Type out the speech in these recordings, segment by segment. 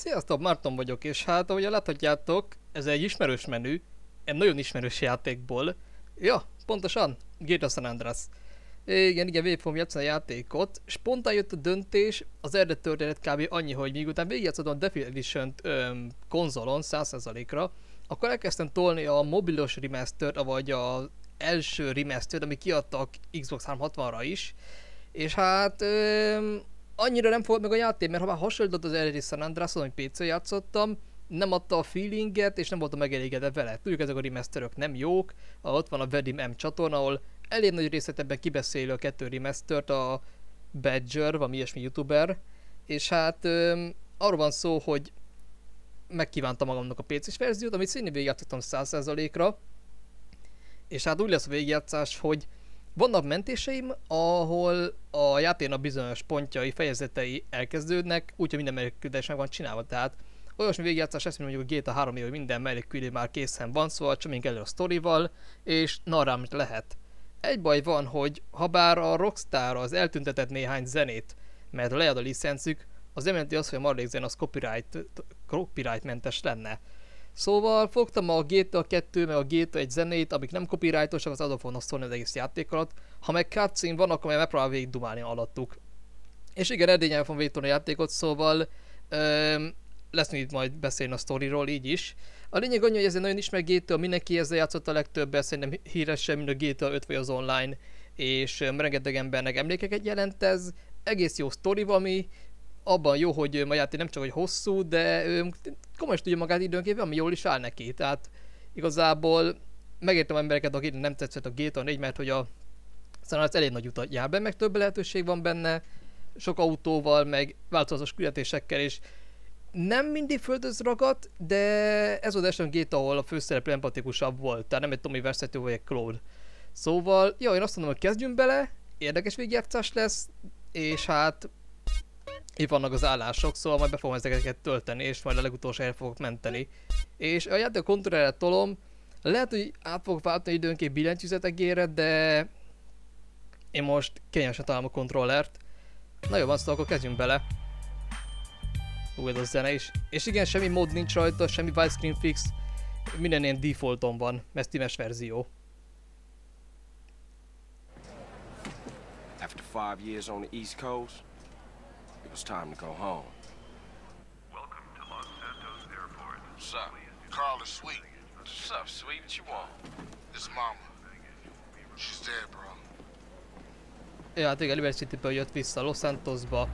Sziasztok, Marton vagyok, és hát ahogy láthatjátok, ez egy ismerős menü, egy nagyon ismerős játékból. Ja, pontosan, GTA San Andreas. Igen, igen, végig fogom játszani a játékot, és pont jött a döntés, az eredet történet kb. annyi, hogy míg után végigjátszottam a edition konzolon 100%-ra, akkor elkezdtem tolni a mobilos remaster vagy az első remaster ami kiadtak Xbox 360-ra is, és hát öm, annyira nem fogott meg a játék, mert ha már hasonlított az eredeti San andreas hogy PC játszottam, nem adta a feelinget, és nem voltam megelégedve vele. Tudjuk, ezek a remasterök nem jók. Ott van a Vedim M csatorna, ahol elég nagy részletben kibeszéli a kettő remastert a Badger, vagy ilyesmi youtuber, és hát öm, arról van szó, hogy megkívántam magamnak a PC-s verziót, amit szintén végigjátszottam 100%-ra, és hát úgy lesz a végigjátszás, hogy vannak mentéseim, ahol a játéknak bizonyos pontjai, fejezetei elkezdődnek, úgyhogy minden mellékküldés meg van csinálva. Tehát olyasmi végigjátszás lesz, mint mondjuk a GTA 3 hogy minden mellékküldés már készen van, szóval csomink elő a sztorival, és narrám lehet. Egy baj van, hogy ha bár a Rockstar az eltüntetett néhány zenét, mert lejad a licencük, az jelenti azt, hogy a maradék zen az copyright, copyright mentes lenne. Szóval fogtam a GTA 2 meg a GTA 1 zenét, amik nem copyrightosak, az adott fognak szólni az egész játék alatt. Ha meg cutscene van, akkor megpróbál végig dumálni alattuk. És igen, edényen fogom végig a játékot, szóval öm, lesz itt majd beszélni a sztoriról így is. A lényeg annyi, hogy ez egy nagyon ismert GTA, mindenki ezzel játszott a legtöbbet, szerintem híresebb, mint a GTA 5 vagy az online, és rengeteg embernek emlékeket jelent ez. Egész jó sztori ami abban jó, hogy a játék nem csak hogy hosszú, de komolyan tudja magát időnként, ami jól is áll neki. Tehát igazából megértem embereket, akik nem tetszett a GTA 4, mert hogy a szóval az elég nagy utat jár be, meg több lehetőség van benne, sok autóval, meg változatos küldetésekkel, és nem mindig földöz ragadt, de ez az eset GTA, ahol a főszereplő empatikusabb volt, tehát nem egy Tommy Versető vagy egy Claude. Szóval, ja, én azt mondom, hogy kezdjünk bele, érdekes végjátszás lesz, és hát itt vannak az állások, szóval majd be fogom ezeket tölteni, és majd a legutolsó el fogok menteni. És a játék kontrollerre tolom, lehet, hogy át fogok váltani időnként billentyűzetegére, de én most kényesen találom a kontrollert. Na jó van, szóval akkor kezdjünk bele. Ú, ez a zene is. És igen, semmi mod nincs rajta, semmi widescreen fix. Minden ilyen defaulton van, mert Steam-es verzió. After five years on the East Coast, It was time to go home. Welcome to Los Santos Airport. What's up? Carl is sweet. What's up, sweet? What you want? This mama. She's dead, bro. Ja, hát igen, Liberty City-ből jött vissza Los Santosba,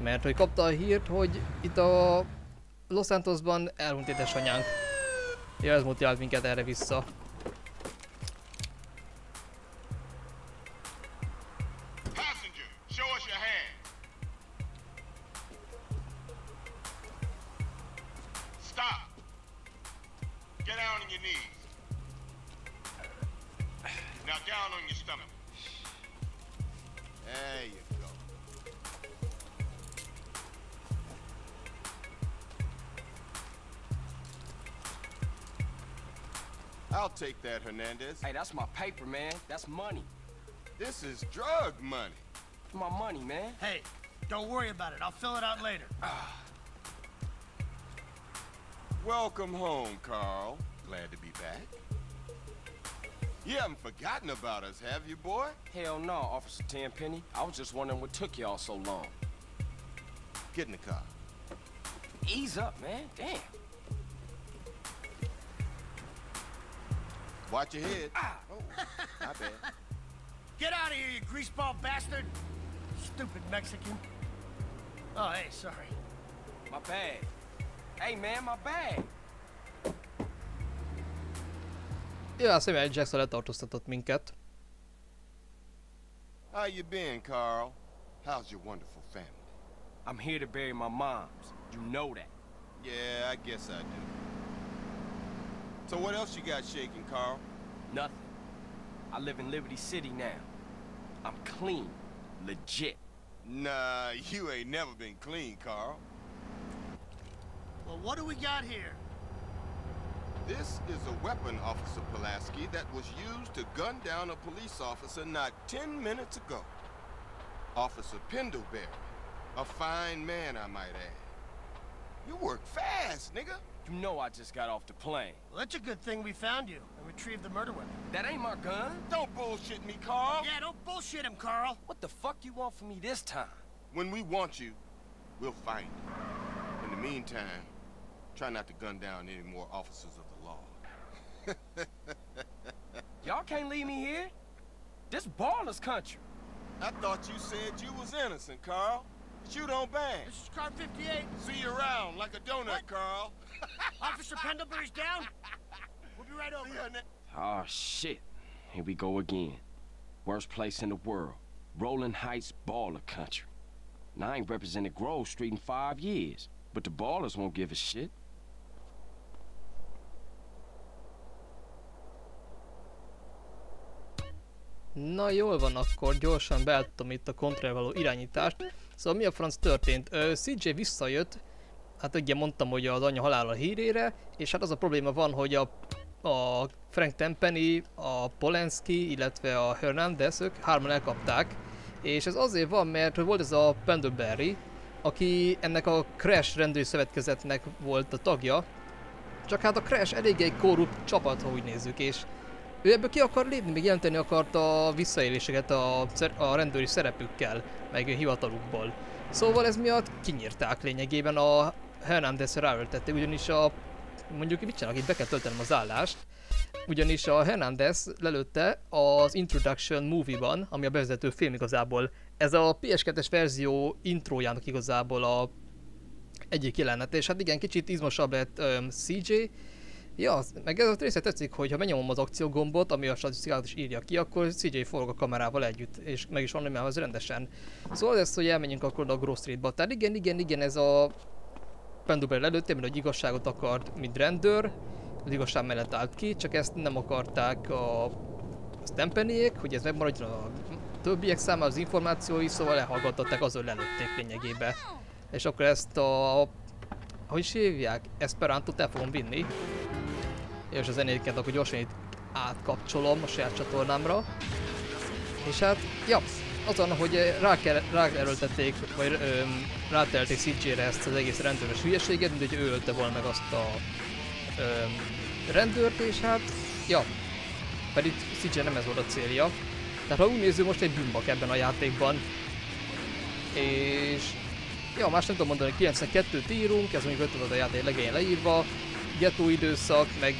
mert hogy kapta a hírt, hogy itt a Los Santosban elhunyt édesanyánk. Ja, ez motivált minket erre vissza. Hernandez. Hey, that's my paper, man. That's money. This is drug money. My money, man. Hey, don't worry about it. I'll fill it out later. Ah. Welcome home, Carl. Glad to be back. You haven't forgotten about us, have you, boy? Hell no, Officer Tenpenny. I was just wondering what took y'all so long. Get in the car. Ease up, man. Damn. Watch your head. Ah. Oh, my bad. Get out of here, you greaseball bastard! Stupid Mexican. Oh, hey, sorry. My bag. Hey, man, my bag. Ja, Samuel Jackson letartóztatott minket. How you been, Carl? How's your wonderful family? I'm here to bury my moms. You know that. Yeah, I guess I do. So what else you got shaking, Carl? Nothing. I live in Liberty City now. I'm clean. Legit. Nah, you ain't never been clean, Carl. Well, what do we got here? This is a weapon, Officer Pulaski, that was used to gun down a police officer not 10 minutes ago. Officer Pendlebury. A fine man, I might add. You work fast, nigga. You know I just got off the plane. Well, that's a good thing we found you and retrieved the murder weapon. That ain't my gun. Don't bullshit me, Carl. Yeah, don't bullshit him, Carl. What the fuck you want from me this time? When we want you, we'll find you. In the meantime, try not to gun down any more officers of the law. Y'all can't leave me here. This baller's country. I thought you said you was innocent, Carl. But you don't bang. This is car 58. See you around like a donut, What? Carl. Officer Pendlebury's down. We'll be right over. See ya, Oh shit. Here we go again. Worst place in the world. Rolling Heights baller country. Now I ain't represented Grove Street in five years, but the ballers won't give a shit. Na jól van, akkor gyorsan beálltam itt a kontrával irányítást. Szóval mi a franc történt? Ö, CJ visszajött, hát ugye mondtam, hogy az anya halála hírére, és hát az a probléma van, hogy a, a Frank Tempeni, a Polanski, illetve a Hernandez, ők hárman elkapták, és ez azért van, mert volt ez a Pendlebury, aki ennek a Crash rendőri szövetkezetnek volt a tagja, csak hát a Crash eléggé korrupt csapat, ha úgy nézzük, és ő ebből ki akar lépni, még jelenteni akarta a visszaéléseket a, a rendőri szerepükkel, meg a hivatalukból. Szóval ez miatt kinyírták lényegében a Hernandez ráöltették, ugyanis a mondjuk mit csinálok, itt be kell töltenem az állást, ugyanis a Hernandez lelőtte az Introduction Movie-ban, ami a bevezető film igazából. Ez a PS2-es verzió intrójának igazából a egyik jelenet, és hát igen, kicsit izmosabb lett um, CJ, Ja, meg ez a része tetszik, hogy ha megnyomom az akciógombot, ami a statisztikát is írja ki, akkor CJ forog a kamerával együtt, és meg is van animálva az rendesen. Szóval ez, hogy elmenjünk akkor a Grove Streetba. Tehát igen, igen, igen, ez a Pendlebury előtt, mert hogy igazságot akart, mint rendőr, az igazság mellett állt ki, csak ezt nem akarták a Stempeniek, hogy ez megmaradjon a többiek számára az információi, szóval elhallgattatták, azon lelőtték lényegébe. És akkor ezt a... Hogy is hívják? Esperantot el fogom vinni. És a zenéket akkor gyorsan itt átkapcsolom a saját csatornámra. És hát, ja, azon, hogy rá, kell, rá vagy öm, rátelték CJ-re ezt az egész rendőrös hülyeséget, mint hogy ő ölte volna meg azt a öm, rendőrt, és hát, ja, pedig CJ nem ez volt a célja. Tehát ha úgy nézzük, most egy bűnbak ebben a játékban. És Ja, más nem tudom mondani, 92-t írunk, ez mondjuk 5 volt a játék legején leírva, gettó időszak, meg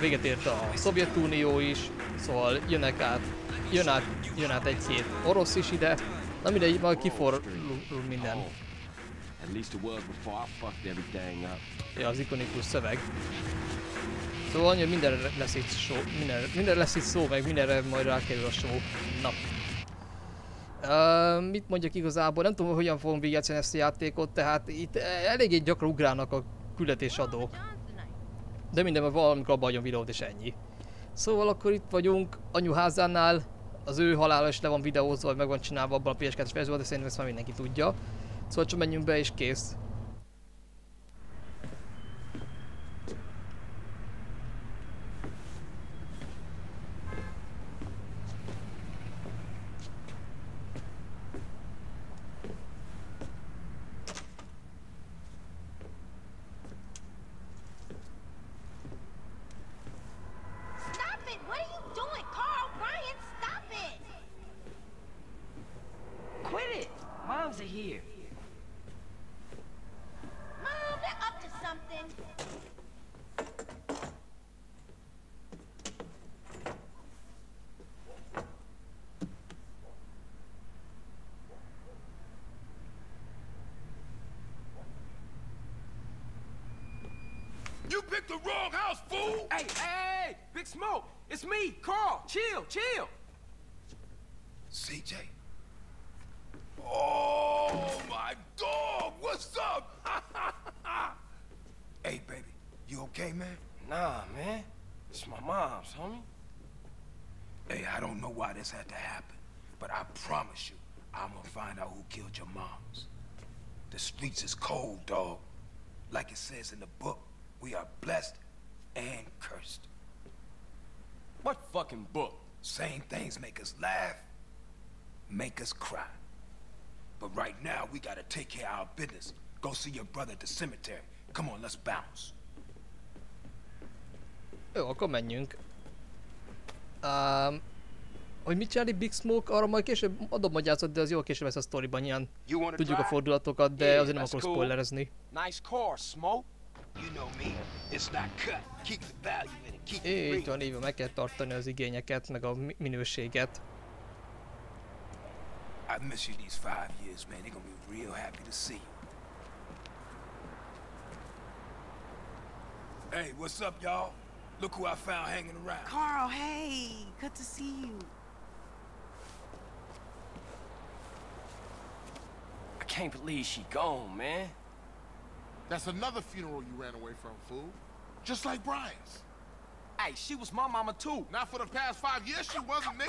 véget ért a Szovjetunió is, szóval jönnek át, jön át, jön át egy-két orosz is ide, na mindegy, majd kiforul minden. Ja, az ikonikus szöveg. Szóval annyi, hogy mindenre lesz itt szó, minden, mindenre lesz itt szó, meg mindenre majd rákerül a show. Na. Uh, mit mondjak igazából, nem tudom, hogy hogyan fogom végigjátszani ezt a játékot, tehát itt eléggé gyakran ugrálnak a küldetésadók. De mindenben valamikor abba hagyom videót és ennyi. Szóval akkor itt vagyunk anyuházánál, az ő halála is le van videózva, vagy meg van csinálva abban a PS2-es verzióban, de szerintem ezt már mindenki tudja. Szóval csak menjünk be és kész. Hey, I don't know why this had to happen, but I promise you, I'm gonna find out who killed your moms. The streets is cold, dog. Like it says in the book, we are blessed and cursed. What fucking book? Same things make us laugh, make us cry. But right now, we gotta take care of our business. Go see your brother at the cemetery. Come on, let's bounce. Jó, akkor menjünk. Um, hogy mit csinálni Big Smoke, arra majd később adom magyarázat, de az jó később lesz a sztoriban ilyen. Tudjuk a fordulatokat, de Yeah, azért nem akarok cool. spoilerezni. Nice car, Smoke. You know me. It's not cut. Keep the value in it. Keep it Így van, így van, meg kell tartani az igényeket, meg a mi- minőséget. I miss you these five years, man. They're gonna be real happy to see you. Hey, what's up, y'all? Look who I found hanging around. Carl, hey, good to see you. I can't believe she gone, man. That's another funeral you ran away from, fool. Just like Brian's. Hey, she was my mama too. Not for the past five years, she wasn't, nigga.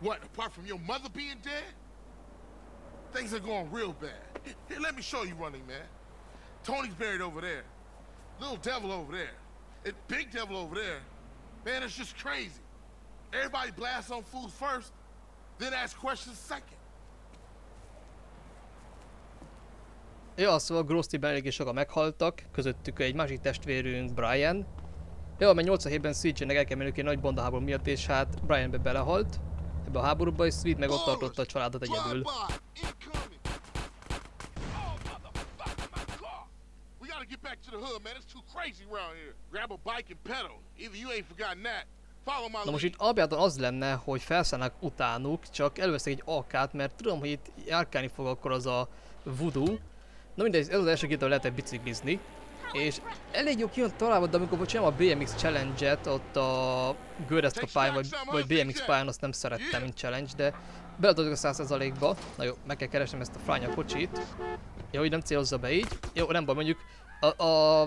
What, apart from your mother being dead? Things are going real bad. Here, let me show you running, man. Tony's buried over there. Little devil over there. And big devil over there. Man, it's just crazy. Everybody blasts on fools first, then ask questions second. Ja, szóval Grosztiben eléggé sokan meghaltak, közöttük egy másik testvérünk, Brian. Ja, mert 87-ben CJ-nek el kell menniük nagy bondaháború miatt, és hát Brian be belehalt ebbe a háborúba, és Sweet meg ott tartotta a családot egyedül. Oh, motherfucker, my car. We gotta get back to the hood, man. It's too crazy around here. Grab a bike and pedal. Either you ain't forgotten that. Follow my Na most itt alapjában az lenne, hogy felszállnak utánuk, csak előveszek egy AK-t, mert tudom, hogy itt járkálni fog akkor az a voodoo. Na mindegy, ez az első két, ahol lehetett biciklizni. És elég jó kijön találva, de amikor csinálom a BMX Challenge-et, ott a Gördeszka pályán, vagy, vagy BMX pályán, azt nem szerettem, mint challenge, de beadok a 100%-ba. Na jó, meg kell keresnem ezt a fránya kocsit. Jó, hogy nem célozza be így. Jó, nem baj, mondjuk a, a,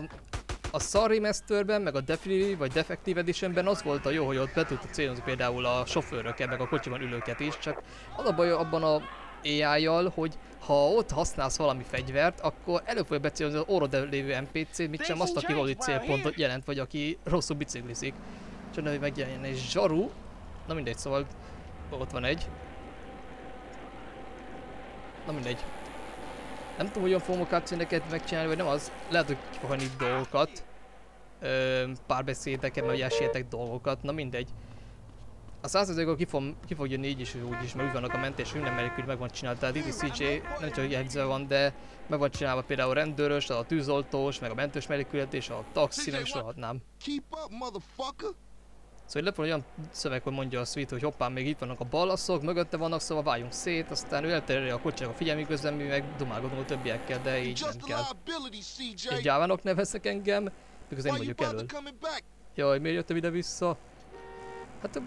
a Sun Remasterben, meg a Definitive vagy Defective Editionben az volt a jó, hogy ott be tudta célozni például a sofőröket, meg a kocsiban ülőket is, csak az a baj abban a AI-jal, hogy ha ott használsz valami fegyvert, akkor elő fogja becélozni az orrod lévő NPC-t, mit sem azt, aki valódi célpontot jelent, vagy aki rosszul biciklizik. Csak hogy megjelenjen egy zsaru. Na mindegy, szóval ott van egy. Na mindegy. Nem tudom, hogyan fogom a cutscene megcsinálni, vagy nem az. Lehet, hogy ki fog hagyni dolgokat. Ö, párbeszédeket, meg elsietek dolgokat, na mindegy. A 100%-ot ki, fog, ki fog jönni így is, úgy is, mert úgy vannak a mentés, minden menekült meg van csinálva. Tehát itt is CJ nem csak jegyző van, de meg van csinálva például a rendőrös, a tűzoltós, meg a mentős menekület és a taxi, nem is motherfucker. Szóval lepül olyan szöveg, hogy mondja a Sweet, hogy hoppán még itt vannak a ballaszok, mögötte vannak, szóval váljunk szét, aztán ő eltereli a kocsinak a figyelmi közben, mi meg dumálgodunk a többiekkel, de így nem kell. Egy gyávának nevezek engem, mikor én vagyok elől. Jaj, miért jöttem ide-vissza? Hát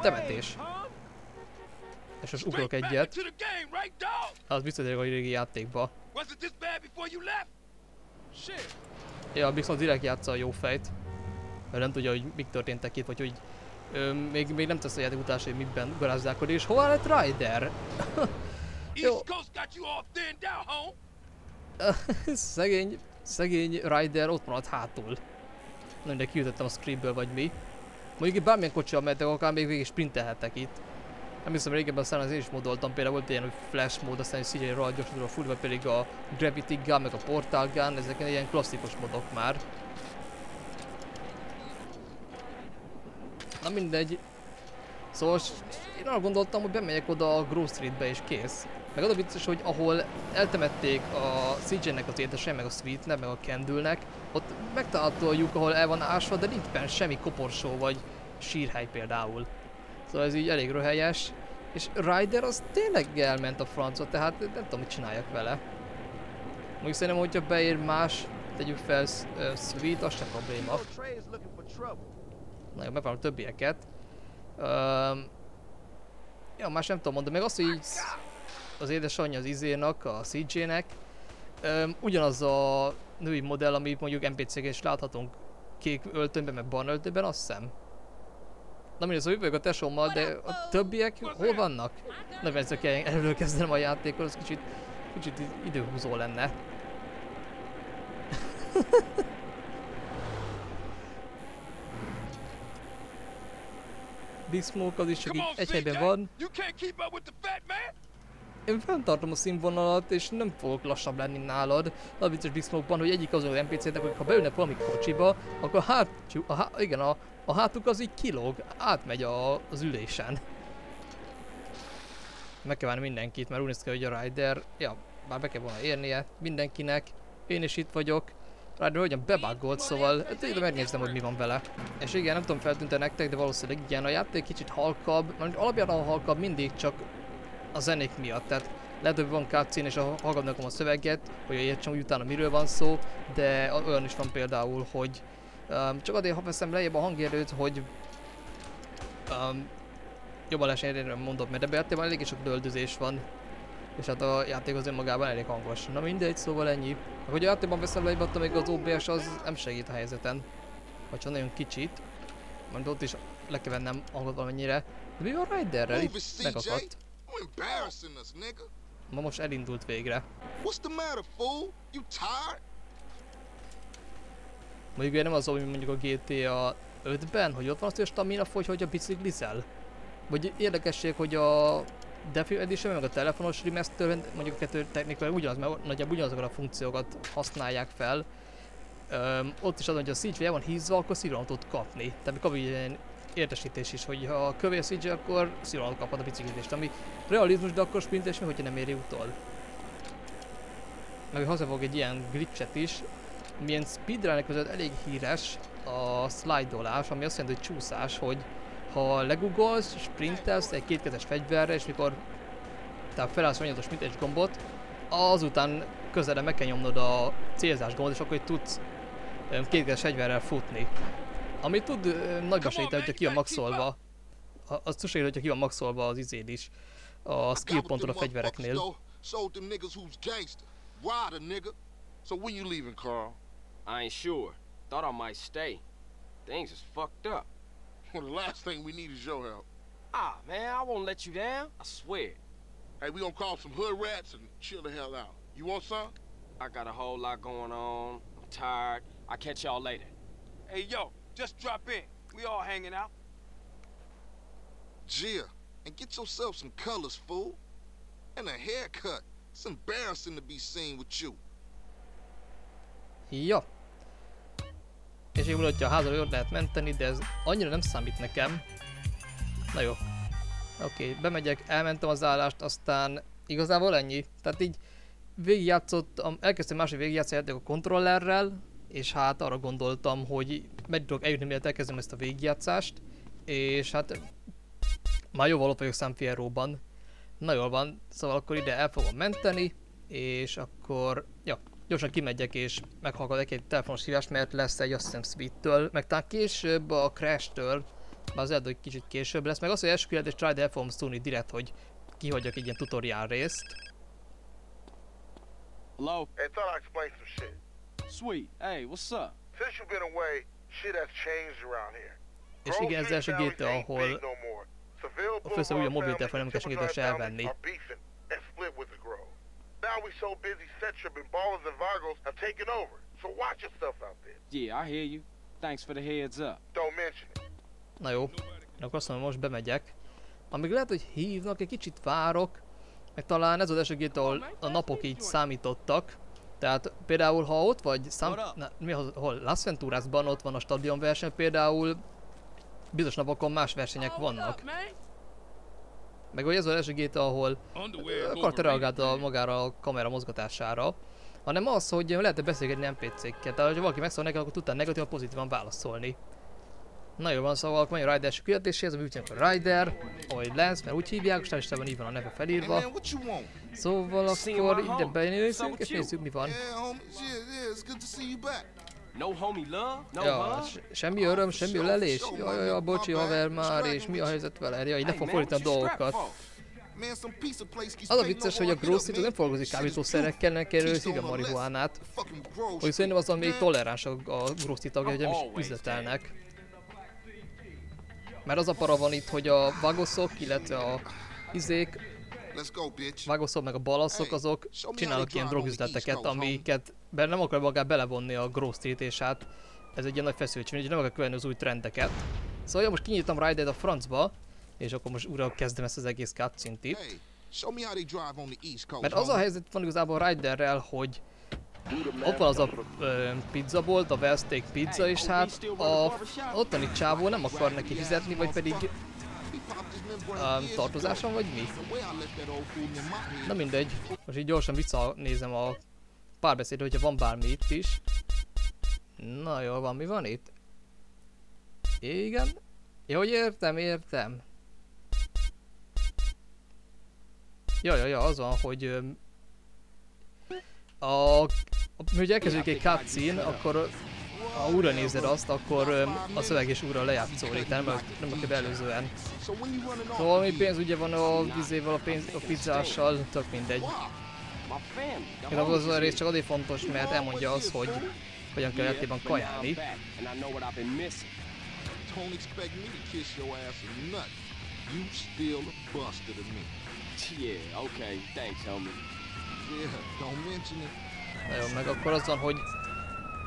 temetés. És most ugrok egyet, dog? az biztos, hogy a régi játékba. Ja, viszont direkt játsza a jó fejt. Mert nem tudja, hogy mik történtek itt, vagy hogy ö, még, még nem tesz a játék utásra, hogy miben garázdálkodik, és hol lett Ryder? Home. szegény, szegény Ryder ott maradt hátul. Nem, de kiütöttem a scriptből vagy mi. Mondjuk itt bármilyen kocsival mehetek, akár még végig sprintelhetek itt. Nem hiszem, régebben aztán az én is modoltam, például volt ilyen, flash mód, aztán egy CJ rohadt gyorsan a full, pedig a Gravity Gun, meg a Portal Gun, ezek ilyen klasszikus modok már. Na mindegy. Szóval én arra gondoltam, hogy bemegyek oda a Grove Streetbe és kész. Meg az a vicces, hogy ahol eltemették a CJ-nek az édese, meg a Sweetnek, meg a Kendülnek, ott megtalálható a lyuk, ahol el van ásva, de nincs benne semmi koporsó vagy sírhely például. Szóval ez így elég röhelyes. És Ryder az tényleg elment a francba, tehát nem tudom, mit csináljak vele. Mondjuk szerintem, hogyha beér más, tegyük fel uh, Sweet, az sem probléma. Na jó, megvárom a többieket. Um, ja, más nem tudom mondani, meg azt, hogy így az édesanyja az izénak, a CJ-nek, ugyanaz a női modell, ami mondjuk NPC-ken is láthatunk kék öltönyben, meg barna öltönyben, azt hiszem. Na mindegy, szóval jövök a tesómmal, de a többiek hol vannak? Nem ezzel kell kezdenem a játékot, az kicsit, kicsit időhúzó lenne. Big Smoke az is csak így egy helyben van. Én fenntartom a színvonalat, és nem fogok lassabb lenni nálad. Az vicces Big Smoke-ban, hogy egyik az NPC-nek, hogy ha beülnek valami kocsiba, akkor a hát, a, há, igen, a, a hátuk az így kilóg, átmegy a, az ülésen. Meg kell mindenkit, mert úgy hogy a Rider, ja, bár be kell volna érnie mindenkinek. Én is itt vagyok. Rider hogyan bebuggolt, szóval tényleg megnézem, hogy mi van vele. És igen, nem tudom feltűnte nektek, de valószínűleg igen, a játék kicsit halkabb, mert alapján a halkabb mindig csak a zenék miatt, tehát lehet, hogy van cutscene és a hallgatnak a szöveget, hogy értsem, hogy utána miről van szó, de olyan is van például, hogy um, csak azért, ha veszem lejjebb a hangerőt, hogy um, jobban lehessen érni, mondom, mert ebben játékban elég sok döldözés van, és hát a játék az önmagában elég hangos. Na mindegy, szóval ennyi. Hogy a játékban veszem lejjebb, attól még az OBS az nem segít a helyzeten. Vagy csak nagyon kicsit. Majd ott is le kell vennem hangot valamennyire. De mi van Riderrel? Itt megakadt. You embarrassing us, nigga. Ma most elindult végre. What's the matter, fool? You tired? Mondjuk ugye nem az, ami mondjuk a GTA 5-ben, hogy ott van az, hogy a stamina fogy, hogy a biciklizel. Vagy érdekesség, hogy a Defi Edition, meg a telefonos remaster, mondjuk a kettő technikai ugyanaz, mert nagyjából ugyanazokat a funkciókat használják fel. Öm, ott is az, hogy a CJ van hízva, akkor sziralmat tud kapni. Tehát kap egy ilyen értesítés is, hogy ha a kövér CJ, akkor sziralmat kaphat a biciklizést, ami realizmus, de akkor sprintes hogyha nem éri utol. Meg hazafog egy ilyen glitchet is, milyen speedrunnek között elég híres a slide-olás, ami azt jelenti, hogy csúszás, hogy ha legugolsz, sprintelsz egy kétkezes fegyverre, és mikor tehát felállsz a sprintes gombot, azután közelre meg kell nyomnod a célzás gombot, és akkor így tudsz kétkezes fegyverrel futni. Ami tud nagyba segíteni, hogyha ki van maxolva. A- Az tud segíteni, hogyha ki van maxolva az izéd is. A skill pontod a fegyvereknél. Sold them niggas who's gangster. Rider, nigga. So when you leaving, Carl? I ain't sure. Thought I might stay. Things is fucked up. Well, the last thing we need is your help. Ah, man, I won't let you down. I swear. Hey, we gonna call some hood rats and chill the hell out. You want some? I got a whole lot going on. I'm tired. I'll catch y'all later. Hey, yo, just drop in. We all hanging out. Gia, and get yourself some colors, fool. And a haircut. It's embarrassing to be seen with you. Ja. És én hogyha a házról jól lehet menteni, de ez annyira nem számít nekem. Na jó. Oké, okay, bemegyek, elmentem az állást, aztán igazából ennyi. Tehát így végigjátszottam, elkezdtem másik végigjátszani a kontrollerrel, és hát arra gondoltam, hogy meg tudok eljutni, mielőtt elkezdem ezt a végigjátszást, és hát már jóval ott vagyok San Fierro-ban. Na jól van, szóval akkor ide el fogom menteni, és akkor, ja, gyorsan kimegyek és meghallgatok egy telefonos hívást, mert lesz egy azt hiszem Sweet-től, meg talán később a Crash-től, bár az lehet, hogy kicsit később lesz, meg az, hogy első kérdést try el fogom szólni direkt, hogy kihagyjak egy ilyen tutorial részt. Hello? Hey, thought I'd explain some shit. Sweet. Hey, what's up? Since you've been away, És igen, ez az első GTA, ahol a főször új a mobiltelefon, nem kell and senkitől se Timber Drive elvenni. Now we so busy, Setchup and Ballers and Vagos have taken over. So watch yourself out there. Yeah, I hear you. Thanks for the heads up. Don't mention it. Na jó, akkor azt mondom, most bemegyek. Amíg lehet, hogy hívnak, egy kicsit várok, meg talán ez az első gét, ahol a napok így számítottak. Tehát például, ha ott vagy, szám, na, mi hol, Las Venturasban ott van a stadion verseny, például bizonyos napokon más versenyek vannak. Meg hogy ez az első ahol akart reagálni a magára a kamera mozgatására, hanem az, hogy lehet beszélgetni NPC-kkel, tehát ha valaki megszól neked, akkor tudtál negatívan, pozitívan válaszolni. Na jó van, szóval akkor Rider küldetéséhez, ami úgy a Rider, vagy Lance, mert úgy hívják, és van így van a neve felírva. Szóval akkor ide benézzünk, és nézzük mi van. Ja, semmi öröm, semmi ölelés? Jaj, jaj, jaj, bocsi haver már, és mi a helyzet vele? Jaj, ne fog fordítani a dolgokat. Az a vicces, hogy a hard hit Gross up, City man. nem foglalkozik is kábítószerekkel, neki erről szívja marihuánát. Hogy szerintem azon még toleráns a, a Gross City tagja, hogy nem is üzletelnek. Mert az a para van itt, hogy a vagoszok, illetve a izék, vagoszok meg a balaszok, azok csinálnak ilyen drogüzleteket, amiket be nem akar magát belevonni a és hát ez egy ilyen nagy feszültség, hogy nem akar követni az új trendeket. Szóval ja, most kinyitom Rider a francba, és akkor most újra kezdem ezt az egész cutscene itt. Hey, show me how they drive on the East Coast. Mert az a helyzet van igazából Riderrel, hogy ott van az a ö, pizzabolt, a Wellsteak pizza, és hát a ottani csávó nem akar neki fizetni, vagy pedig um, tartozáson, vagy mi? Na mindegy, most így gyorsan visszanézem a párbeszédre, hogyha van bármi itt is. Na jó, van, mi van itt? Igen? Jó, hogy értem, értem. Ja, ja, ja, az van, hogy a, a, hogy elkezdődik egy cutscene, akkor ha újra nézed azt, akkor a szöveg is újra lejátszódik, nem, nem akar előzően. Szóval mi pénz ugye van a vizével, a, pénz, a pizzással, tök mindegy. Igazából az a rész csak azért fontos, mert elmondja azt, hogy hogyan kell I'm kajálni. back, and I know what I've been missing. Don't expect me to kiss your ass or nothing. You still a buster to me. Yeah, okay. Thanks, homie. Na jó, meg akkor az van, hogy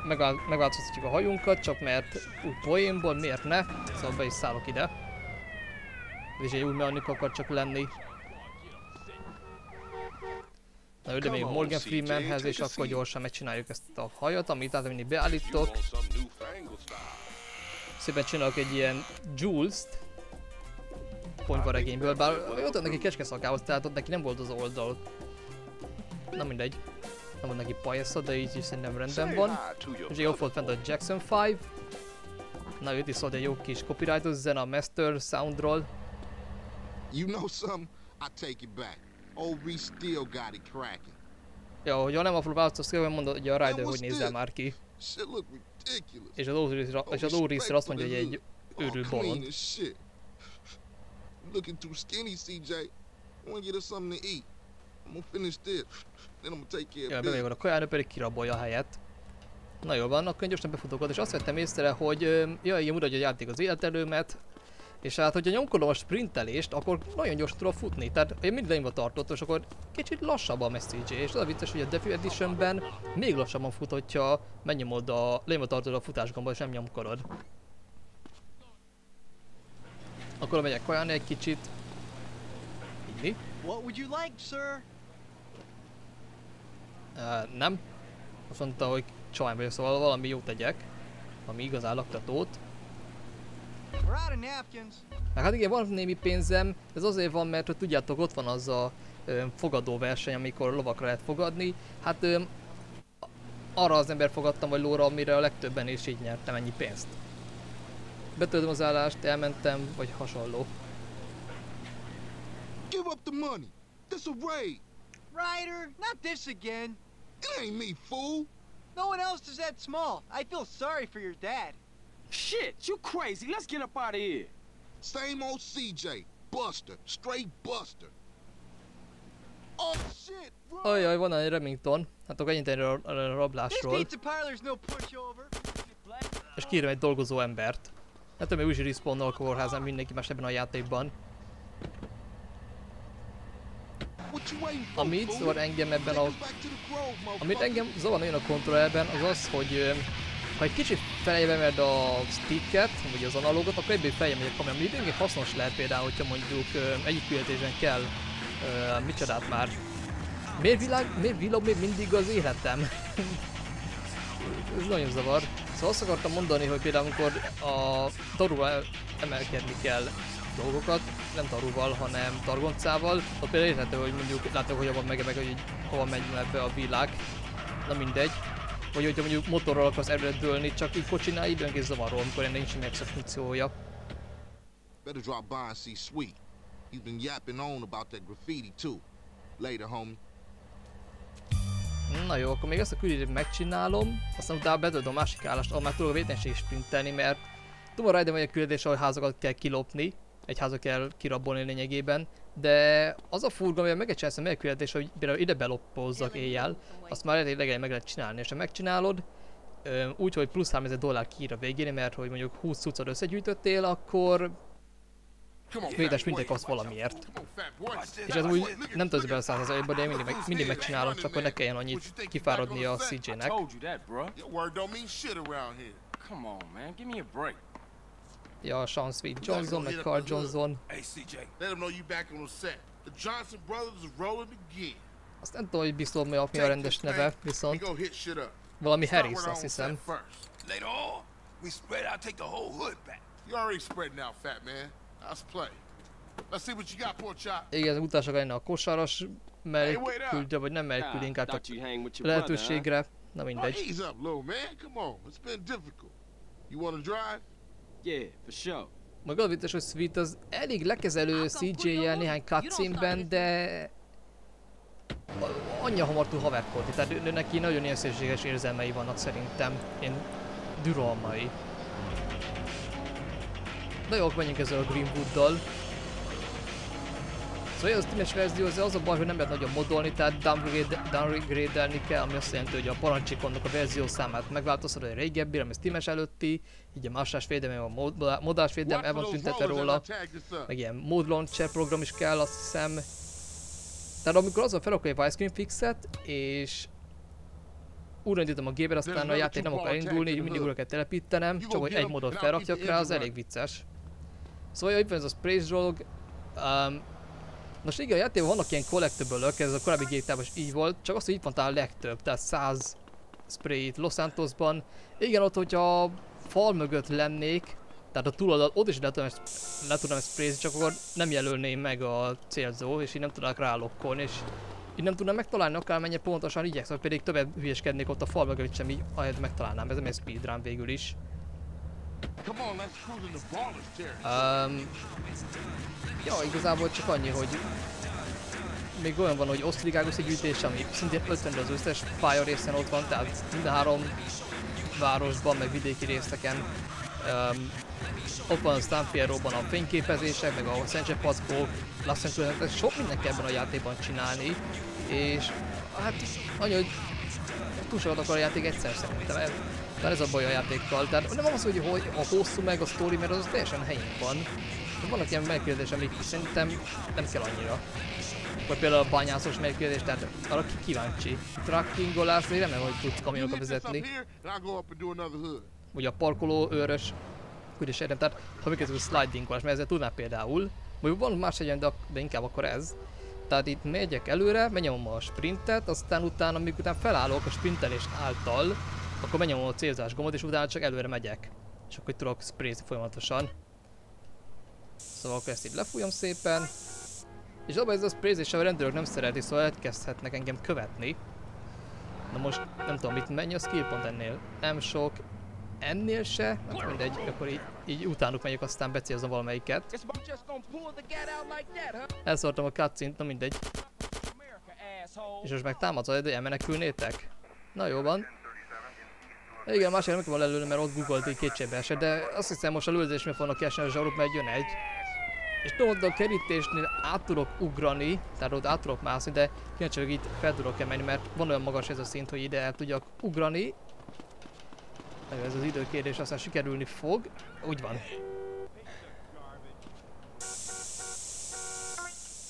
megvál, megváltoztatjuk a hajunkat, csak mert új poénból, miért ne? Szóval be is szállok ide. És egy új mechanika akar csak lenni. Na jó, de még Morgan Freemanhez, és akkor gyorsan megcsináljuk ezt a hajat, amit mindig beállítok. Szépen csinálok egy ilyen Jules-t, ponyvaregényből, bár ott neki kecske szakához, tehát ott neki nem volt az oldal. Na mindegy. Nem volt neki pajasza, de így is szerintem rendben van. És jó volt fent a Jackson 5. Na jött is szólt egy jó kis copyrightos zene a Master Soundról. You know something? I take it back. Old Reese still got it cracking. Ja, hogyha nem a változtatsz, szívem mondod, hogy a Rider hogy nézzel már ki. És az Órisra, és az Órisra azt mondja, hogy egy őrült clean bolond. Looking too skinny, CJ. Wanna get us something to eat. I'm gonna finish this. Then I'm gonna take care Ja, of bemegyek oda kajára, pedig kirabolja a helyet. Na jó van, akkor gyorsan befutok oda, és azt vettem észre, hogy ja, igen, mutatja a játék az életerőmet, és hát, hogyha nyomkodom a sprintelést, akkor nagyon gyorsan tudok futni. Tehát én mindig tartott, és akkor kicsit lassabban megy CJ, és az a vicces, hogy a Defi Editionben még lassabban fut, hogyha megnyomod a, lenyomva tartod a futásgomba, és nem nyomkodod. Akkor megyek kajálni egy kicsit. Inni. What would you like, sir? Uh, nem. Azt mondta, hogy csaj vagyok, szóval valami jót tegyek. Ami igazán laktatót. Meg hát igen, van némi pénzem, ez azért van, mert hogy tudjátok, ott van az a ö, fogadóverseny, amikor lovakra lehet fogadni. Hát ö, arra az ember fogadtam, vagy lóra, amire a legtöbben és így nyertem ennyi pénzt. Betöltöm az állást, elmentem, vagy hasonló. Give up the money. This a raid. Ryder, not this again. It ain't me, fool. No one else is that small. I feel sorry for your dad. Shit, you crazy. Let's get up out of here. Same old CJ. Buster. Straight Buster. Oh shit! Ajaj, van egy Remington. Hát akkor ennyit erről a rablásról. no. És kérem egy dolgozó embert. Hát többé úgy is respawnol a kórházán mindenki más ebben a játékban. What you waiting for, Amit zavar engem ebben a... Amit engem zavar nagyon a kontrollerben, az az, hogy ha egy kicsit feljebe emeled a sticket, vagy az analogot, akkor ebből feljebb megy a kamera. Ami időnként hasznos lehet például, hogyha mondjuk egyik küldetésben kell, ö, micsodát már. Miért, világ, miért villog még mindig az életem? Ez nagyon zavar. Szóval azt akartam mondani, hogy például amikor a tarúval emelkedni kell dolgokat, nem tarúval, hanem targoncával, ott például érhető, hogy mondjuk látok, hogy abban meg, meg hogy hova megy ebbe a világ, na mindegy. Vagy hogyha mondjuk motorral akarsz erőt dőlni, csak így kocsinál időnként zavaró, amikor ennek nincs extra funkciója. Better drop by and see Sweet. He's been yapping on about that graffiti too. Later, homie. Na jó, akkor még ezt a küldetést megcsinálom, aztán utána betöltöm a másik állást, ahol már tudok védenség sprintelni, mert tudom rajta, hogy a küldetés, ahol házakat kell kilopni, egy házat kell kirabolni lényegében, De az a furgon, amivel megcsinálsz a megküldetés, hogy például ide beloppózzak éjjel, azt már lehet, hogy legalább meg lehet csinálni, és ha megcsinálod, úgy, hogy plusz 3000 dollár kiír a végén, mert hogy mondjuk 20 cuccot összegyűjtöttél, akkor Védes mindig az valamiért. És ez úgy nem tudsz bele százalékba, de én mindig, meg, mindig megcsinálom, csak hogy ne kelljen annyit kifáradni a CJ-nek. Come on, man. Give me a break. Ja, Sean Sweet Johnson, meg Carl Johnson. Hey, CJ, Let them know you back on the set. The Johnson brothers is rolling again. Azt nem tudom, hogy biztos mi a, mi a rendes neve, viszont valami Harris, azt hiszem. we spread out, take the whole hood back. You already spreading out, fat man. Let's play. Let's see what you got, poor chop. Igen, utása lenne a kosaras Hey, wait up. küldje, vagy nem melyik küld Ah, inkább csak thought you hang with your brother, huh? lehetőségre. Na Oh, mindegy. ease up, little man. Come on. It's been difficult. You want to drive? Yeah, for sure. Meg az vicces, hogy Sweet az elég lekezelő CJ-jel néhány cutscene-ben, de a- annyi hamar tud haverkodni, tehát ő, neki nagyon ilyen szélséges érzelmei vannak szerintem, ilyen dürolmai. Na jó, menjünk ezzel a Greenwooddal. Szóval az Steam-es verzió az az a baj, hogy nem lehet nagyon modolni, tehát downgrade- downgrade-elni kell, ami azt jelenti, hogy a parancsikonnak a verzió számát megváltoztatod egy régebbi, ami Steam-es előtti, így a másás védelme, a mod- modás védelme el van tüntetve róla, meg ilyen mod launcher program is kell, azt hiszem. Tehát amikor azon felrakok egy widescreen fixet, és újraindítom a gépet, aztán a játék nem akar indulni, így mindig újra kell telepítenem, csak hogy egy modot felrakjak rá, az elég vicces. Szóval itt van ez a sprays dolog. Um, most igen, a játékban vannak ilyen collectible ez a korábbi GTA-ban is így volt, csak az, hogy itt van talán a legtöbb, tehát 100 spray itt Los Santosban. Igen, ott, hogyha a fal mögött lennék, tehát a túloldal, ott is le ezt- le tudom ezt sprayezni, csak akkor nem jelölném meg a célzó, és így nem tudnak rálokkolni, és így nem tudnám megtalálni akármennyire pontosan igyekszem, pedig többet hülyeskednék ott a fal mögött sem így, ahelyett megtalálnám, ez nem egy speedrun végül is. Um, ja, igazából csak annyi, hogy még olyan van, hogy osztrigágos egy gyűjtés, ami szintén 50 az összes pálya részen ott van, tehát minden három városban, meg vidéki részeken. Um, ott van a San Fierro-ban a fényképezések, meg a Packok, Las Angeles, sok mindent ebben a játékban csinálni, és hát annyi, hogy túl sokat akar a játék egyszer szerintem. Ez, tehát ez a baj a játékkal. Tehát nem az, hogy, hogy a hosszú meg a story, mert az teljesen helyén van. Vannak ilyen megkérdések, amik szerintem nem kell annyira. Vagy például a bányászos megkérdés, tehát arra ki kíváncsi. Truckingolás, még remélem, hogy tudsz kamionokat vezetni. Vagy a parkoló őrös. Értem, tehát ha megkezdjük a slidingolás, mert ezzel tudnál például. Vagy van más egyen, de, de inkább akkor ez. Tehát itt megyek előre, megnyomom a sprintet, aztán utána, amikor után felállok a sprintelés által, akkor megnyomom a célzás gombot, és utána csak előre megyek. És akkor tudok sprayzni folyamatosan. Szóval akkor ezt így lefújom szépen. És abban ez a sprayzés, a rendőrök nem szereti, szóval elkezdhetnek engem követni. Na most nem tudom, mit mennyi a skill pont ennél. Nem sok. Ennél se? Hát mindegy, akkor így, így utánuk megyek, aztán becélzom valamelyiket. Elszórtam a cutscene na mindegy. És most meg támadsz, hogy elmenekülnétek? Na jó van. Igen, másik nem kell lelőni, mert ott googolt így kétségbe esett, de azt hiszem most a lőzés miért fognak kiesni a zsaruk, mert jön egy. És tudod, a kerítésnél át tudok ugrani, tehát ott át tudok mászni, de kíváncsi itt fel tudok menni, mert van olyan magas ez a szint, hogy ide el tudjak ugrani. Ez az időkérdés aztán sikerülni fog. Úgy van.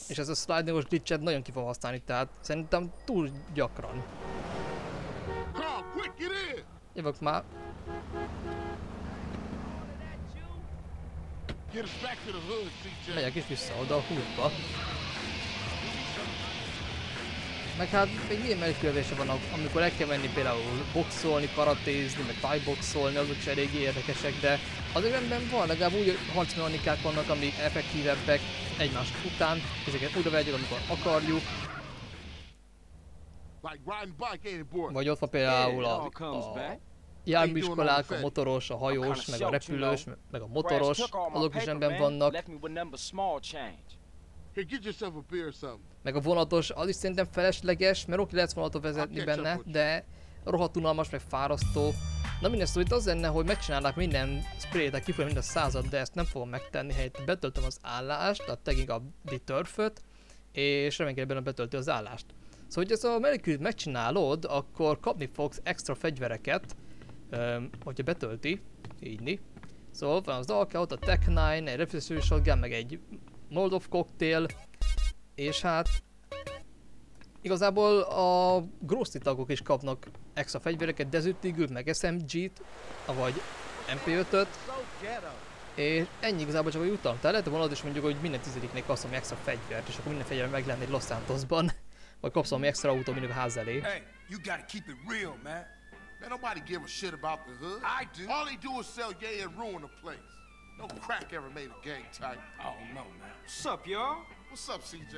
És ez a slidingos glitchet nagyon ki fog használni, tehát szerintem túl gyakran. Jövök már. Megyek is vissza oda a hútba. Meg hát még milyen megküldetése vannak, amikor el kell menni például boxolni, karatézni, meg thai-boxolni, azok is elég érdekesek, de azért rendben van, legalább úgy harcmechanikák vannak, amik effektívebbek egymás után, ezeket újra vegyük, amikor akarjuk, vagy ott van például a, a járműiskolák, a motoros, a hajós, meg a repülős, meg a motoros, azok is rendben vannak. Meg a vonatos, az is szerintem felesleges, mert oké lehet vonatot vezetni benne, de rohadt unalmas, meg fárasztó. Na minden szó, itt az lenne, hogy megcsinálnák minden sprayt, kifolyam minden század, de ezt nem fogom megtenni, helyett betöltöm az állást, a tagging a turföt, és remélhetően betölti az állást. Szóval, hogy ezt a menekült megcsinálod, akkor kapni fogsz extra fegyvereket, öm, hogyha betölti, így Szóval van az ott a Tech 9, egy refrigerator shotgun, meg egy Moldov cocktail, és hát igazából a Grossi tagok is kapnak extra fegyvereket, Desert Eagle, meg SMG-t, vagy MP5-öt, és ennyi igazából csak a jutalom. Tehát lehet volna is mondjuk, hogy minden tizediknél kapsz extra fegyvert, és akkor minden fegyver meg lenni Los Santosban. Vagy kapsz valami extra autó mindig a ház elé. Hey, you gotta keep it real, man. Man, nobody give a shit about the hood. I do. All they do is sell yay and ruin the place. No crack ever made a gang type. Oh, no, man. What's up, y'all? What's up, CJ?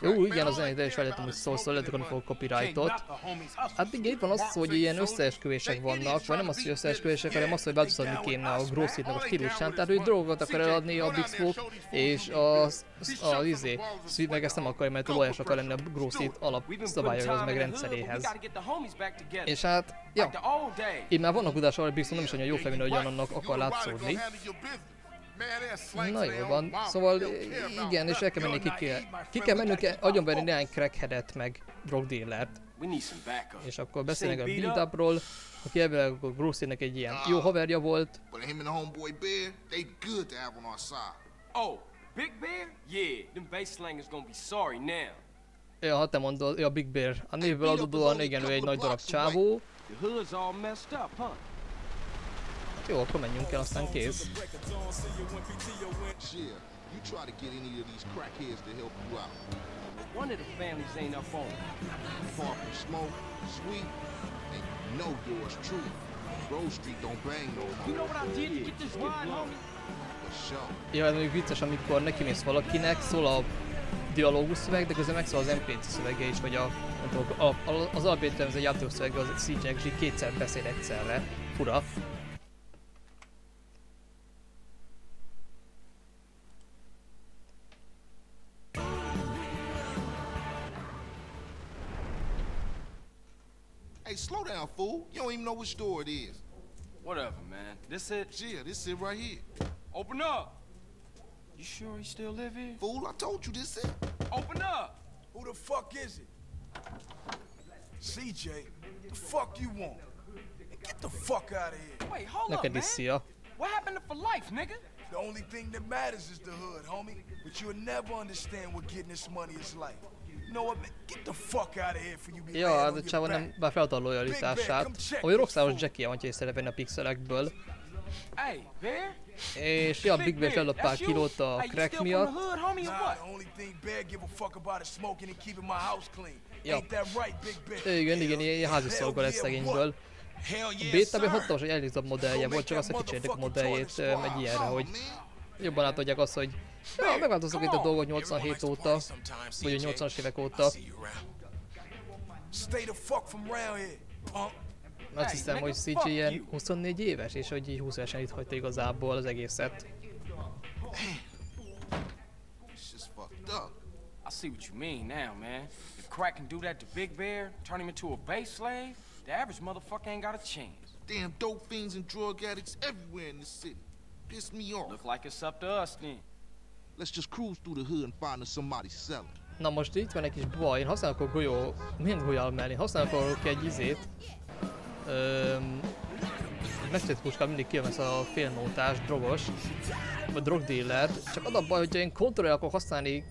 Jó, igen, az zenét is felejtettem, hogy szól, szóval lehetően fog copyrightot. Hát igen, itt van az, hogy ilyen összeesküvések vannak, vagy nem az, hogy összeesküvések, hanem az, hogy változtatni kéne a Grossitnak a stílusán, tehát ő drogokat akar eladni a Big Smoke, és az, az izé, Sweet meg ezt nem akarja, mert lojális akar lenni a Grossit alapszabályaihoz, meg rendszeréhez. És hát, ja, így már vannak udás arra, Big Smoke nem is annyira jó felvinni, hogy annak akar látszódni. Na jó van, szóval igen, és el kell menni, ki kell, ki kell mennünk, agyonverni néhány crackheadet, meg drug dealert. És akkor beszélnek a build upról, aki elvileg a Grossy-nek egy ilyen jó haverja volt. Oh, Big Bear? Yeah, them bass slangers gonna be sorry now. Ja, ha te mondod, ja, Big Bear. A névből adódóan igen, ő egy nagy darab csávó. The hood's all messed up, huh? Jó, akkor menjünk el, aztán kész. try to get any of these crackheads to help you out. One of the families ain't up on. Far from smoke, sweet, and you know yours truly. Grove Street don't bang no more. You know what I did to get this ride, homie? Ja, ez még vicces, amikor neki mész valakinek, szól a dialógus szöveg, de közben megszól az NPC szövege is, vagy a, a, a, az alapvetően ez egy játék szövege, az CJXG kétszer beszél egyszerre. Fura. Fool. You don't even know which door it is. Whatever, man. This it? Yeah, this it right here. Open up! You sure he still live here? Fool, I told you this it. Open up! Who the fuck is it? CJ, the fuck you want? Get the fuck out of here. Wait, hold Neked up, man. this seal. What happened to for life, nigga? The only thing that matters is the hood, homie. But you'll never understand what getting this money is like. Ja, on a csávó nem, bár feladta a lojalitását. Ahogy Rockstar-os Jackie van, hogy szerepelni a pixelekből. És ja, Big Bear feladott pár kilót a crack miatt. a. Ja. Igen, igen, ilyen házi szolga lesz szegényből. A Bétában sir. hatalmas, hogy elnézett modellje volt, csak azt, hogy kicserélték a modelljét egy ilyenre, hogy jobban átadják azt, hogy ja, megváltoztak itt a dolgok 87 óta, vagy a 80-as évek óta. Azt hiszem, hogy CJ ilyen 24 éves, és hogy így 20 évesen itt hagyta igazából az egészet. I see what you mean now, man. If Crack can do that to Big Bear, turn him into a base slave, the average motherfucker ain't got a chance. Damn dope fiends and drug addicts everywhere in the city. Piss me off. Look like it's up to us then. Let's just cruise through the hood and find us somebody selling. Na most itt van egy kis baj, én használok a golyó... Milyen golyál mellé? Használok akkor egy izét. Öm... Mesterpuskán mindig kijön ez a félnótás, drogos. Vagy drogdealer. Csak az a baj, hogyha én kontroller akarok használni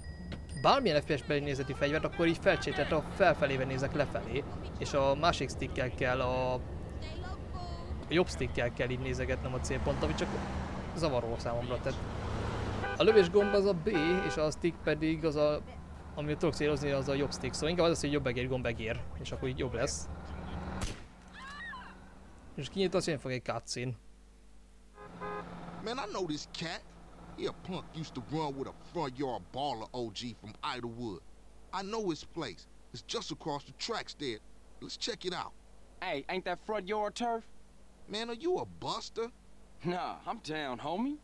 bármilyen FPS-beli nézeti fegyvert, akkor így felcsételt a felfelével nézek lefelé. És a másik stickkel kell a... A jobb stickkel kell így nézegetnem a célpont, ami csak zavaró számomra. Tehát a lövés gomb az a B, és a stick pedig az a amit tudok célozni, az a jobb stick, szóval inkább az, az, hogy jobb egér, gomb egér, és akkor így jobb lesz. És kinyit azt, hogy fog egy cutscene. Man, I know this cat. He a punk used to run with a front yard baller OG from Idlewood. I know his place. It's just across the tracks there. Let's check it out. Hey, ain't that front yard turf? Man, are you a buster? Nah, I'm down, homie.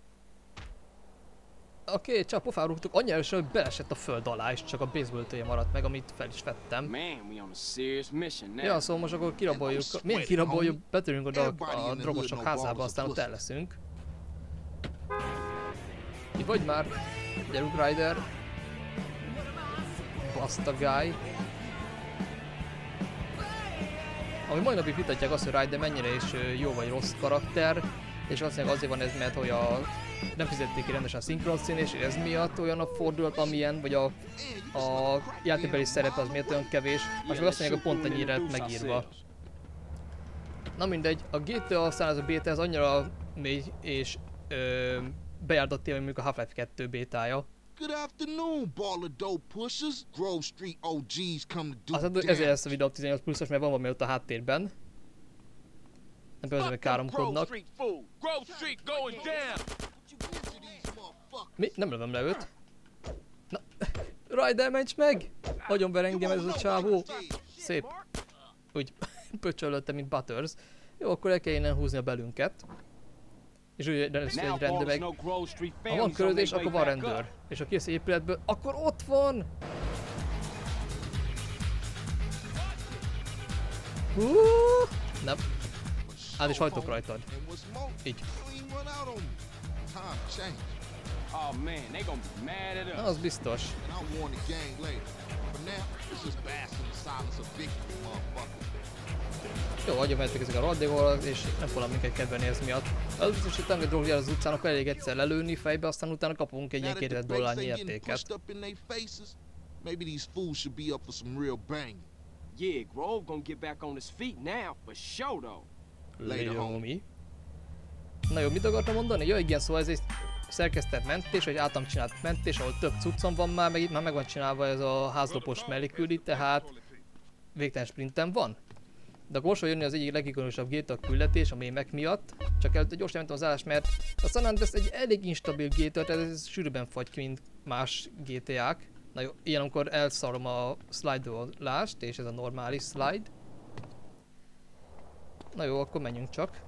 A két csap pofára rúgtuk annyira erősen, hogy belesett a föld alá, és csak a baseball maradt meg, amit fel is vettem. Man. Ja, szóval most akkor kiraboljuk, milyen kiraboljuk, betörünk oda a, a drogosok házába, aztán ott el leszünk. Mi vagy már? Gyerünk Ryder. Basta guy. Ami mai napig vitatják azt, hogy Ryder mennyire is jó vagy rossz karakter, és azt mondják azért van ez, mert hogy a nem fizették ki rendesen a szinkronszín, és ez miatt olyan a fordulat, amilyen, vagy a, a játékbeli szerep az miatt olyan kevés, most meg azt mondják, hogy pont ennyire megírva. Na mindegy, a GTA San Andreas beta ez annyira mély és ö, bejárdott téma, mint a Half-Life 2 bétája. Good afternoon, ball of dope pushers. Grove Street OGs come to do Azt mondom, ezért lesz a videó 18 pluszos, mert van valami ott a háttérben. Nem például, hogy káromkodnak. Grove Street going down. Mi? Nem lövöm le őt. Na, Ryder, menj meg! Nagyon ver engem ez a csávó. Szép. Úgy pöcsölötte, mint Butters. Jó, akkor el kell innen húzni a belünket. És úgy Now egy rendőr meg... Ha van körözés, akkor van rendőr. És ha kijössz épületből, akkor ott van! Hú! Nem. Át is hajtok rajtad. Így. Oh Na, az biztos. Jó, agyon mehettek ezek a raddióval, és nem fognak minket kedvelni ez miatt. Az biztos, hogy tank drogjár az utcán, akkor elég egyszer lelőni fejbe, aztán utána kapunk egy ilyen Now that 2000 the fakes dollárnyi értéket. maybe these fools should be up for some real banging. Yeah, Grove gonna get back on his feet now, for sure though. Jó, homie. mi? Na jó, mit akartam mondani? Ja igen, szóval ez egy szerkesztett mentés, vagy általam csinált mentés, ahol több cuccom van már, meg itt már meg van csinálva ez a házlopos melléküldi, tehát végtelen sprintem van. De akkor most fog jönni az egyik legikonisabb GTA küldetés a mémek miatt, csak előtte gyorsan mentem az állás, mert a San Andreas egy elég instabil GTA, tehát ez sűrűbben fagy ki, mint más GTA-k. Na jó, ilyen amikor elszarom a slide-olást, és ez a normális slide. Na jó, akkor menjünk csak.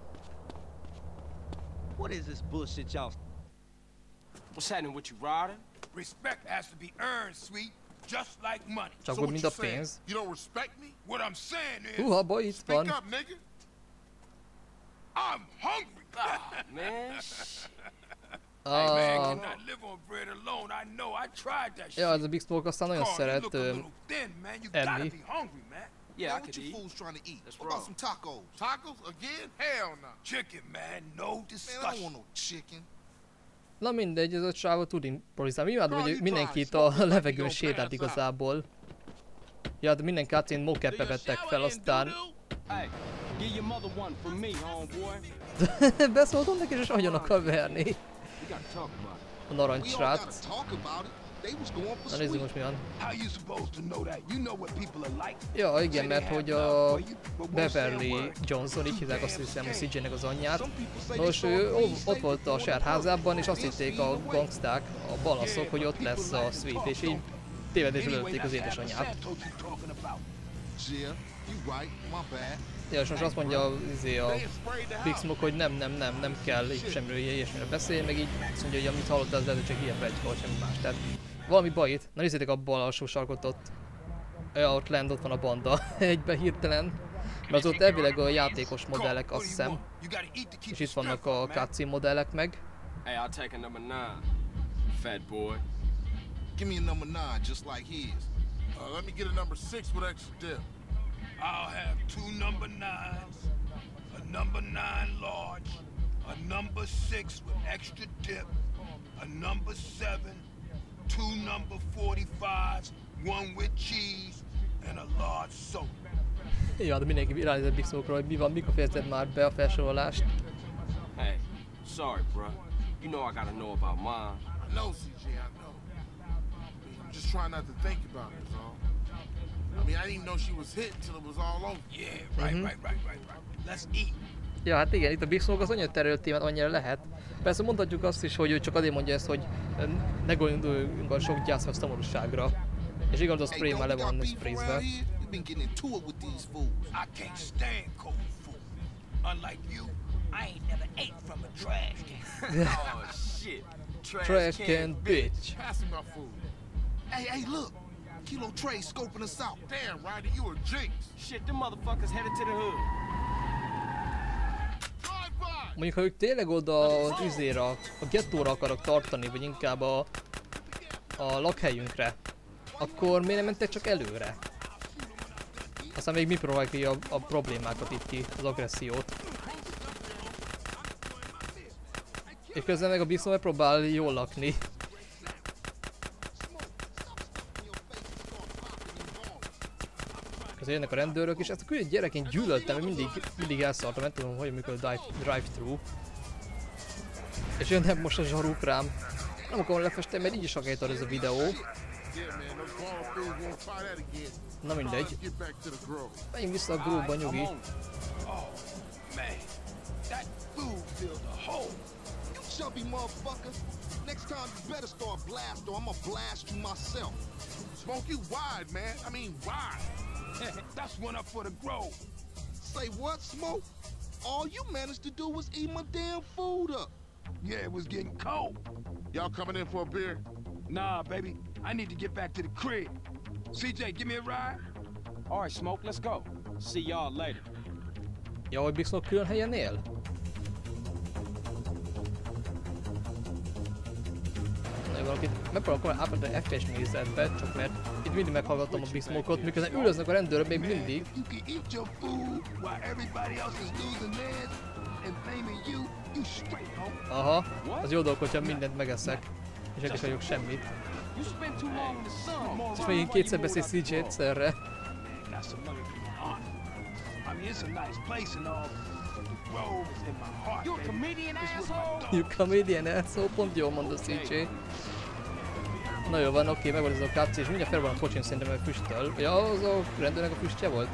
What is this bullshit y'all What's happening with you, Ryder? Respect has to be earned, sweet. Just like money. Csak So you a saying? pénz. You don't respect me? What I'm saying is, Húha, itt Speak van. up, nigga. I'm hungry. Man, Hey man, Ah, cannot live on bread alone. I know. I tried that shit. ja, ez a Big Smoke aztán nagyon Carl, you szeret look a ö, little thin, man. You gotta enni. Hungry, man. yeah, I could what you eat. fools trying to eat? That's what about wrong. some tacos? Tacos again? Hell no. Chicken, man. No Man, I don't discussion. want no chicken. Na mindegy, ez a csávó tud improvizálni. Mi imádom, hogy you mindenkit drive, a levegőn sétált igazából. Ja, de minden cutscene mokepe vettek fel, aztán Hey, give your mother one from me, homeboy. beszóltam neki, és agyon akar verni. About. A We Na nézzük most mi van. Ja, igen, mert hogy a Beverly. Johnson, így hívják azt hiszem a CJ-nek az anyját. Nos, ő ott volt a before saját the házában, és azt hitték a gangsták, a balaszok, hogy ott lesz a sweet, és így tévedésből ölték az édesanyját. Ja, és most azt mondja izé a Big. Smoke, hogy nem, nem, nem, nem kell így semmiről ilyesmiről beszélni, meg így azt mondja, hogy amit hallottál, az lehet, hogy csak ilyen pletyka, vagy semmi más. Tehát valami baj itt. Na nézzétek a alsó sarkot ott. Ja, ott lent ott van a banda. Egybe hirtelen. Mert az ott elvileg a játékos modellek, azt hiszem. És itt vannak a cutscene modellek meg. Hey, I'll take a number nine. Fat boy. Give me a number nine, just like his. Uh, let me get a number six with extra dip. I'll have two number nines, a number nine large, a number six with extra dip, a number seven, two number 45s, one with cheese, and a large soda. Ja, de mindenki ránézett Big Smoke-ról, hogy mi van, mikor fejezted már be a felsorolást. Hey, sorry, bruh. You know I gotta know about mine. I know, CJ, I know. I mean, I'm just trying not to think about it, is all. I mean, I didn't even know she was hit until it was all over. Yeah, right, mm-hmm. right, right, right, right. Let's eat. Ja, hát igen, itt a Big Smoke az annyira terült témát, annyira lehet. Persze mondhatjuk azt is, hogy ő csak azért mondja ezt, hogy ne gondoljunk a sok gyász meg szomorúságra. És igaz, a spray már le van sprayzve. Unlike you, I ain't never ate from a trash can. oh, shit. Trash can bitch. Pass me my food. Hey, hey, look. Kilo Trey scoping us out. Damn, Ryder, you a jinx. Shit, them motherfuckers headed to the hood. Mondjuk, ha ők tényleg oda az üzére, a gettóra akarok tartani, vagy inkább a, a lakhelyünkre, akkor miért nem mentek csak előre? Aztán még mi próbáljuk a, a problémákat itt ki, az agressziót. És közben meg a Bixo megpróbál jól lakni. Közben jönnek a rendőrök, és ezt a küldött gyerek én gyűlöltem, mert mindig, mindig elszartam, nem tudom, hogy működik a drive- drive-thru. És jönnek most a zsaruk rám. Nem akarom lefesteni, mert így is akár ez a videó. Na mindegy. Menjünk vissza a grove nyugi. Next time you better start blast or I'ma blast you myself. Smoke you wide, man. I mean, wide. That's one up for the grove. Say what, Smoke? All you managed to do was eat my damn food up. Yeah, it was getting cold. Y'all coming in for a beer? Nah, baby. I need to get back to the crib. CJ, give me a ride. All right, Smoke, let's go. See y'all later. Ja, hogy Bixo külön helyen él? Na, valakit megpróbálok átadni FPS nézetbe, csak mert itt mindig meghallgattam a Big Smoke-ot, miközben ülöznek a rendőrök még mindig. Aha, az jó dolog, hogyha mindent megeszek, és egyik vagyok semmit. És megint kétszer beszél CJ egyszerre. A You a comedian asshole? pont jól mondod CJ. Na jó van, oké, meg van ez a kapci, és mindjárt fel van a kocsin szerintem, mert füstöl. Ja, az a rendőrnek a füstje volt?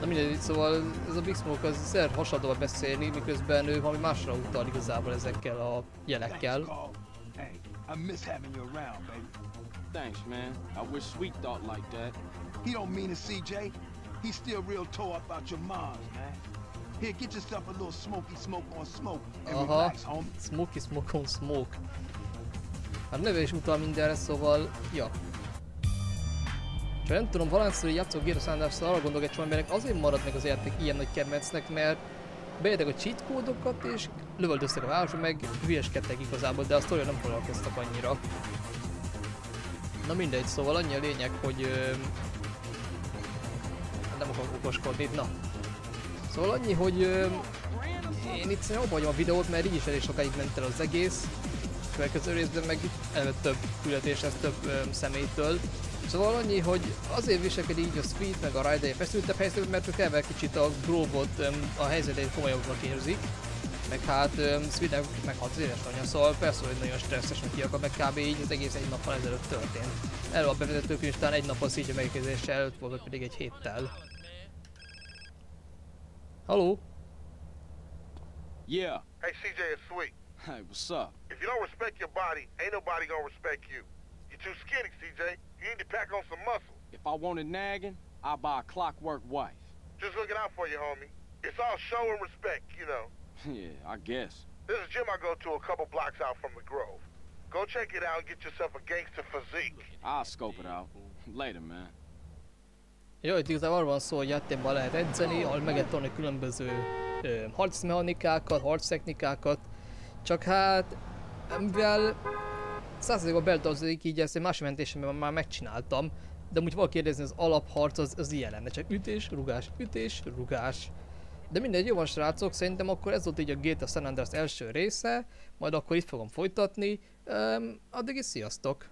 Na mindegy, szóval ez a Big Smoke az szer hasonlóan beszélni, miközben ő valami másra utal igazából ezekkel a jelekkel. Thanks, Carl. Hey, I miss having you around, baby. Thanks, man. I wish Sweet thought like that. He don't mean it, CJ. He's still real tore up about your moms, man. Here, get yourself a little smoky smoke on smoke and Aha, relax, homie. Smoky Smoke on Smoke. Hát neve is utal mindenre, szóval, ja. Csak nem tudom, így játszok Gears sanders arra gondolok egy csomó azért marad meg az játék ilyen nagy kedvencnek, mert bejöttek a cheat kódokat és lövöldöztek a városba, meg hülyeskedtek igazából, de a sztoria nem foglalkoztak annyira. Na mindegy, szóval annyi a lényeg, hogy... Ö, nem akarok okoskodni, na. Szóval annyi, hogy ö, én itt abba hagyom a videót, mert így is elég sokáig ment el az egész. Következő részben meg elvett több küldetés lesz több ö, személytől. Szóval annyi, hogy azért viselkedik így a Speed meg a Rider feszültebb helyzetben, mert ők elvel kicsit a Grove-ot ö, a helyzetét komolyabbnak érzik. Meg hát ö, Speednek meg 6 éves anya, szóval persze, hogy nagyon stresszes neki akar, meg kb. így az egész egy nappal ezelőtt történt. Erről a bevezetőkönyv talán egy nappal szígye megérkezése előtt volt, pedig egy héttel. Haló? Yeah. Hey, CJ, it's sweet. Hey, what's up? If you don't respect your body, ain't nobody gonna respect you. You're too skinny, CJ. You need to pack on some muscle. If I wanted nagging, I'd buy a clockwork wife. Just looking out for you, homie. It's all show and respect, you know. yeah, I guess. There's a gym I go to a couple blocks out from the Grove. Go check it out and get yourself a gangster physique. I'll scope it out. Later, man. Jó, itt igazából arról van szó, hogy játékban lehet edzeni, ahol meg lehet tanulni különböző ö, harcmechanikákat, harctechnikákat, csak hát, mivel százalékban beletartozik, így ezt egy másik mentésemben már megcsináltam, de úgy valaki kérdezni, az alapharc az, az ilyen lenne, csak ütés, rugás, ütés, rugás. De mindegy, jó van srácok, szerintem akkor ez volt így a Gate of San Andreas első része, majd akkor itt fogom folytatni, Öm, addig is sziasztok!